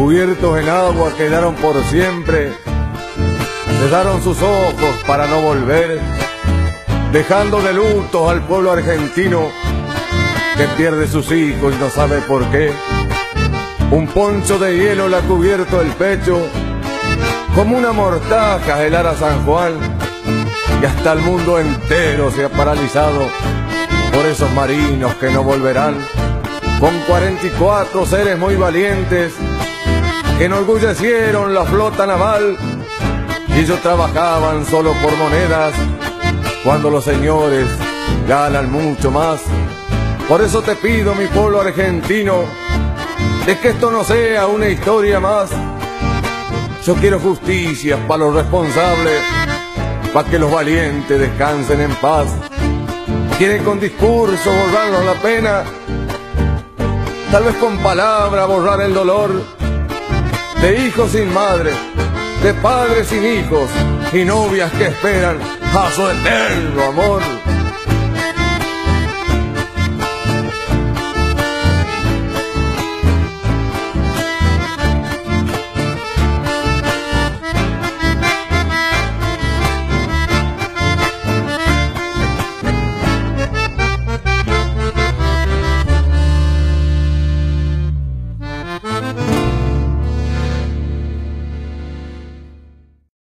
cubiertos en agua quedaron por siempre, cerraron sus ojos para no volver, dejando de luto al pueblo argentino que pierde sus hijos y no sabe por qué. Un poncho de hielo le ha cubierto el pecho, como una mortaja el ara San Juan, y hasta el mundo entero se ha paralizado por esos marinos que no volverán, con 44 seres muy valientes enorgullecieron la flota naval y ellos trabajaban solo por monedas cuando los señores ganan mucho más. Por eso te pido, mi pueblo argentino, de que esto no sea una historia más. Yo quiero justicia para los responsables, para que los valientes descansen en paz. Quieren con discurso borrarnos la pena, tal vez con palabra borrar el dolor de hijos sin madre, de padres sin hijos y novias que esperan a su eterno amor.